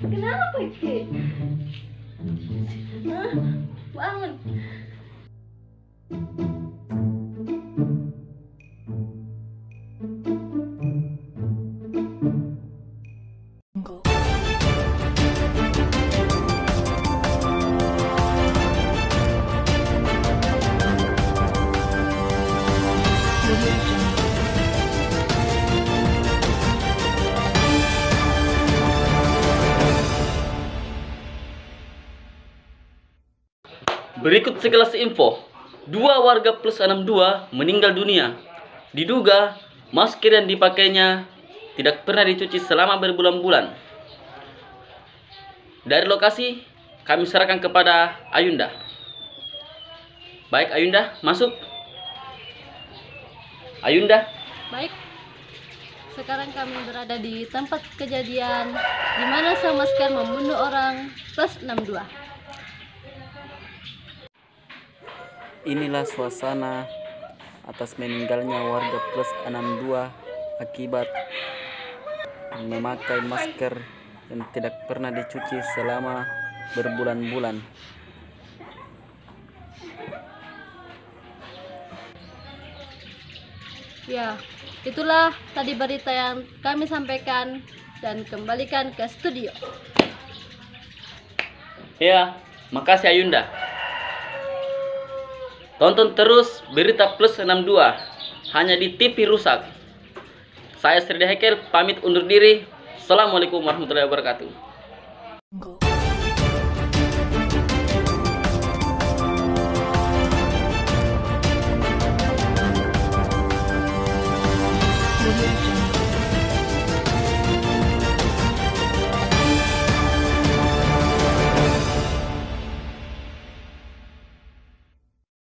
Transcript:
Kenapa Ki? Hah? Bangun. Berikut sekelas info. Dua warga plus 62 meninggal dunia. Diduga masker yang dipakainya tidak pernah dicuci selama berbulan-bulan. Dari lokasi kami serahkan kepada Ayunda. Baik Ayunda, masuk. Ayunda, Baik. Sekarang kami berada di tempat kejadian di mana sang masker membunuh orang plus 62. Inilah suasana atas meninggalnya warga plus 62 akibat memakai masker yang tidak pernah dicuci selama berbulan-bulan. Ya, itulah tadi berita yang kami sampaikan dan kembalikan ke studio. Ya, makasih Ayunda. Tonton terus Berita Plus 62 hanya di TV Rusak. Saya Sri Hacker pamit undur diri. Assalamualaikum warahmatullahi wabarakatuh.